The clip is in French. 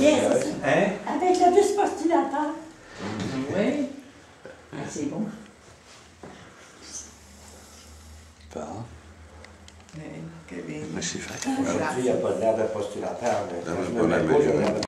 Yes! Hein? Avec le bus postulateur. Oui. Ah, c'est bon. Bon, Oui, que bien. mais c'est fait. Ah, Aujourd'hui, il n'y a pas de l'air de postulateur. mais